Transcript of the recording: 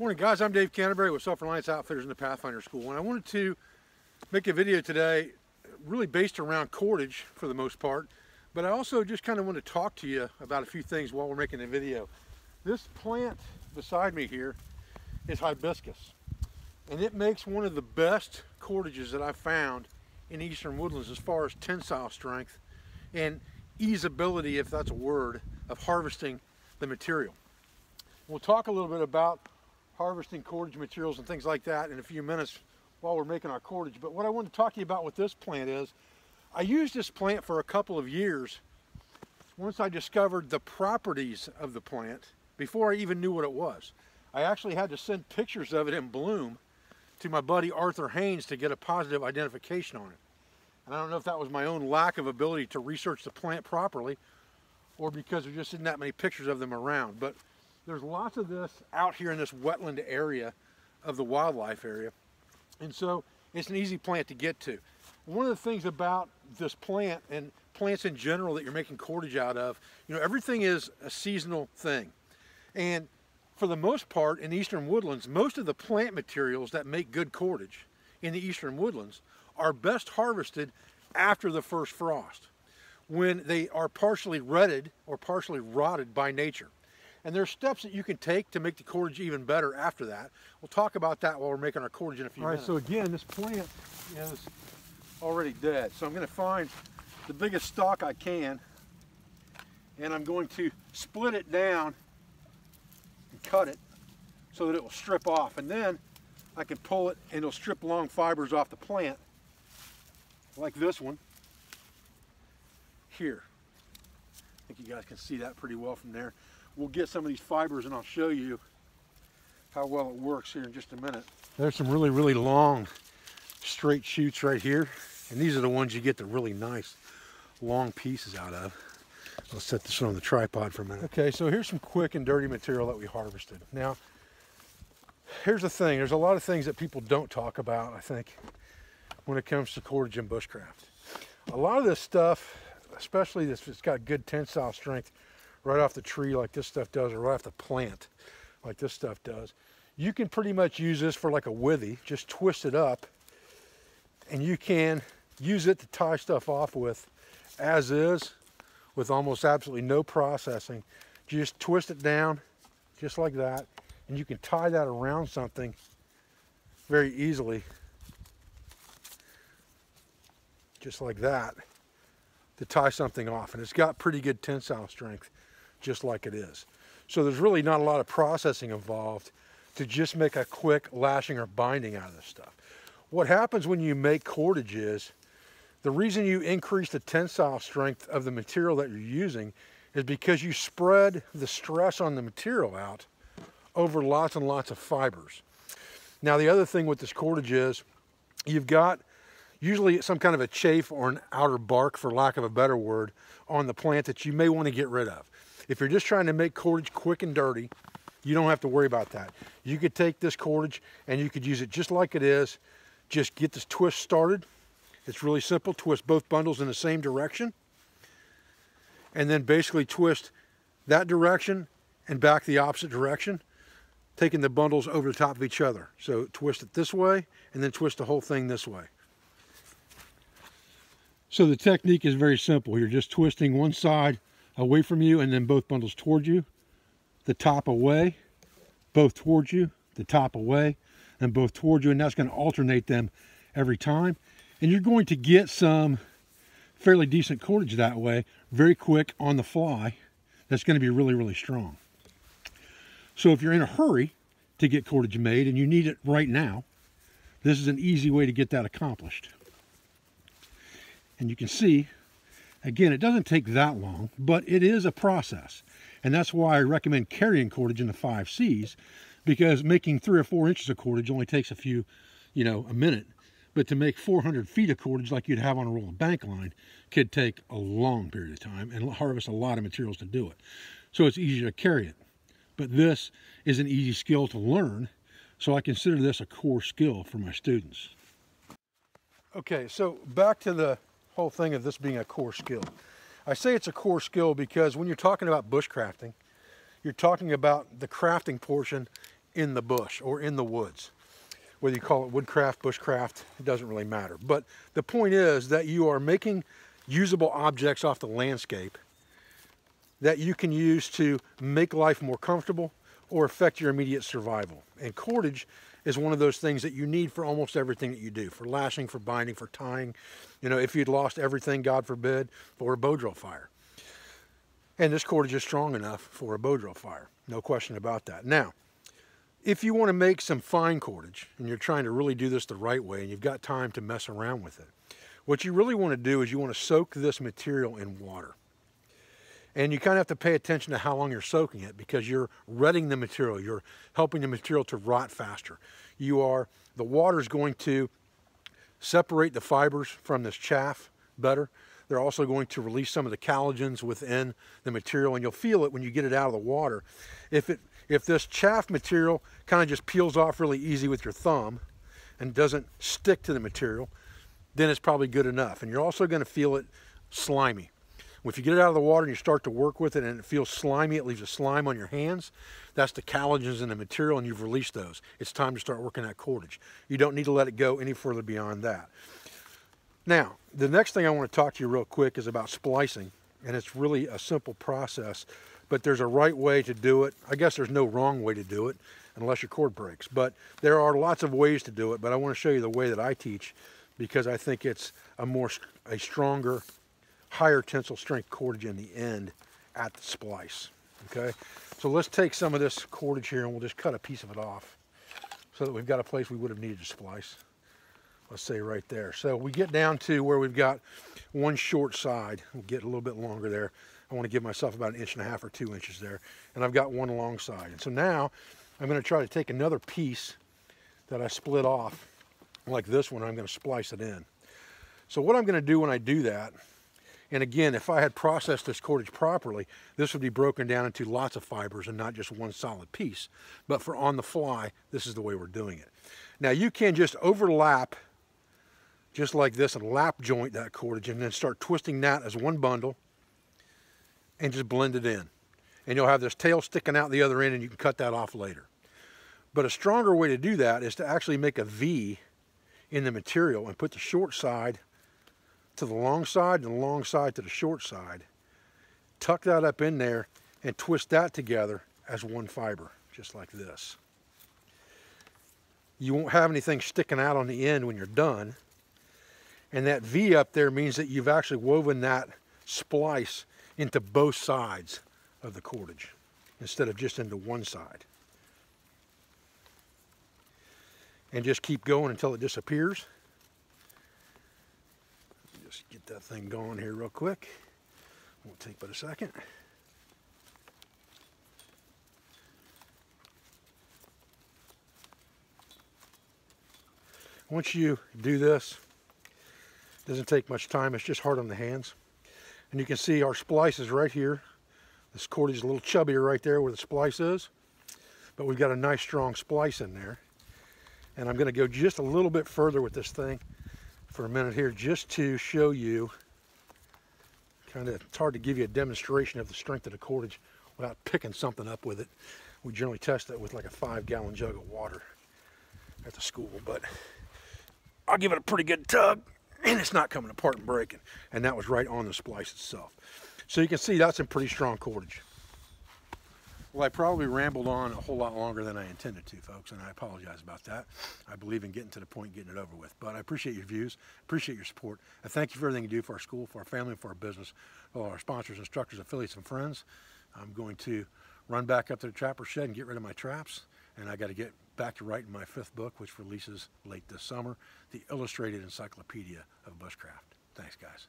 Morning guys, I'm Dave Canterbury with Self-Reliance Outfitters in the Pathfinder School and I wanted to make a video today really based around cordage for the most part but I also just kind of want to talk to you about a few things while we're making the video. This plant beside me here is hibiscus and it makes one of the best cordages that I've found in eastern woodlands as far as tensile strength and easeability, if that's a word, of harvesting the material. We'll talk a little bit about harvesting cordage materials and things like that in a few minutes while we're making our cordage. But what I want to talk to you about with this plant is, I used this plant for a couple of years once I discovered the properties of the plant before I even knew what it was. I actually had to send pictures of it in bloom to my buddy Arthur Haines to get a positive identification on it. And I don't know if that was my own lack of ability to research the plant properly or because there just isn't that many pictures of them around. But there's lots of this out here in this wetland area of the wildlife area. And so it's an easy plant to get to. One of the things about this plant and plants in general that you're making cordage out of, you know, everything is a seasonal thing. And for the most part in eastern woodlands, most of the plant materials that make good cordage in the eastern woodlands are best harvested after the first frost when they are partially retted or partially rotted by nature. And there's steps that you can take to make the cordage even better after that. We'll talk about that while we're making our cordage in a few All right, minutes. so again, this plant is already dead. So I'm gonna find the biggest stalk I can and I'm going to split it down and cut it so that it will strip off. And then I can pull it and it'll strip long fibers off the plant like this one here. I think you guys can see that pretty well from there we'll get some of these fibers and I'll show you how well it works here in just a minute. There's some really, really long straight shoots right here. And these are the ones you get the really nice long pieces out of. I'll set this on the tripod for a minute. Okay, so here's some quick and dirty material that we harvested. Now, here's the thing. There's a lot of things that people don't talk about, I think, when it comes to cordage and bushcraft. A lot of this stuff, especially this, it's got good tensile strength, right off the tree like this stuff does or right off the plant like this stuff does. You can pretty much use this for like a withy, just twist it up and you can use it to tie stuff off with as is with almost absolutely no processing. Just twist it down just like that and you can tie that around something very easily just like that to tie something off and it's got pretty good tensile strength just like it is. So there's really not a lot of processing involved to just make a quick lashing or binding out of this stuff. What happens when you make cordage is, the reason you increase the tensile strength of the material that you're using is because you spread the stress on the material out over lots and lots of fibers. Now the other thing with this cordage is, you've got usually some kind of a chafe or an outer bark, for lack of a better word, on the plant that you may want to get rid of. If you're just trying to make cordage quick and dirty, you don't have to worry about that. You could take this cordage and you could use it just like it is. Just get this twist started. It's really simple. Twist both bundles in the same direction. And then basically twist that direction and back the opposite direction, taking the bundles over the top of each other. So twist it this way and then twist the whole thing this way. So the technique is very simple. You're just twisting one side away from you and then both bundles toward you, the top away, both towards you, the top away, and both towards you. And that's going to alternate them every time. And you're going to get some fairly decent cordage that way, very quick on the fly. That's going to be really, really strong. So if you're in a hurry to get cordage made and you need it right now, this is an easy way to get that accomplished. And you can see Again, it doesn't take that long, but it is a process. And that's why I recommend carrying cordage in the 5Cs, because making three or four inches of cordage only takes a few, you know, a minute. But to make 400 feet of cordage like you'd have on a roll of bank line could take a long period of time and harvest a lot of materials to do it. So it's easier to carry it. But this is an easy skill to learn, so I consider this a core skill for my students. Okay, so back to the whole thing of this being a core skill. I say it's a core skill because when you're talking about bushcrafting, you're talking about the crafting portion in the bush or in the woods. Whether you call it woodcraft, bushcraft, it doesn't really matter. But the point is that you are making usable objects off the landscape that you can use to make life more comfortable or affect your immediate survival. And cordage is one of those things that you need for almost everything that you do, for lashing, for binding, for tying. You know, if you'd lost everything, God forbid, for a bow drill fire. And this cordage is strong enough for a bow drill fire. No question about that. Now, if you want to make some fine cordage and you're trying to really do this the right way and you've got time to mess around with it, what you really want to do is you want to soak this material in water. And you kind of have to pay attention to how long you're soaking it because you're retting the material. You're helping the material to rot faster. You are, the water is going to separate the fibers from this chaff better. They're also going to release some of the collagens within the material and you'll feel it when you get it out of the water. If, it, if this chaff material kind of just peels off really easy with your thumb and doesn't stick to the material, then it's probably good enough. And you're also going to feel it slimy. If you get it out of the water and you start to work with it and it feels slimy, it leaves a slime on your hands, that's the collagens in the material and you've released those. It's time to start working that cordage. You don't need to let it go any further beyond that. Now, the next thing I want to talk to you real quick is about splicing. And it's really a simple process, but there's a right way to do it. I guess there's no wrong way to do it unless your cord breaks. But there are lots of ways to do it, but I want to show you the way that I teach because I think it's a more a stronger higher tensile strength cordage in the end at the splice. Okay, so let's take some of this cordage here and we'll just cut a piece of it off so that we've got a place we would have needed to splice. Let's say right there. So we get down to where we've got one short side. We'll get a little bit longer there. I want to give myself about an inch and a half or two inches there. And I've got one long side. And so now I'm going to try to take another piece that I split off like this one. I'm going to splice it in. So what I'm going to do when I do that and again, if I had processed this cordage properly, this would be broken down into lots of fibers and not just one solid piece. But for on the fly, this is the way we're doing it. Now you can just overlap just like this and lap joint that cordage and then start twisting that as one bundle and just blend it in. And you'll have this tail sticking out the other end and you can cut that off later. But a stronger way to do that is to actually make a V in the material and put the short side to the long side and the long side to the short side. Tuck that up in there and twist that together as one fiber, just like this. You won't have anything sticking out on the end when you're done. And that V up there means that you've actually woven that splice into both sides of the cordage instead of just into one side. And just keep going until it disappears that thing going here real quick. Won't take but a second. Once you do this, doesn't take much time. It's just hard on the hands. And you can see our splice is right here. This cord is a little chubbier right there where the splice is. But we've got a nice strong splice in there. And I'm going to go just a little bit further with this thing for a minute here just to show you kind of it's hard to give you a demonstration of the strength of the cordage without picking something up with it. We generally test it with like a five gallon jug of water at the school but I'll give it a pretty good tug and it's not coming apart and breaking and that was right on the splice itself. So you can see that's some pretty strong cordage well, I probably rambled on a whole lot longer than I intended to, folks, and I apologize about that. I believe in getting to the point, getting it over with. But I appreciate your views, appreciate your support. I thank you for everything you do for our school, for our family, for our business, for our sponsors, instructors, affiliates, and friends. I'm going to run back up to the trapper shed and get rid of my traps, and I got to get back to writing my fifth book, which releases late this summer, The Illustrated Encyclopedia of Bushcraft. Thanks, guys.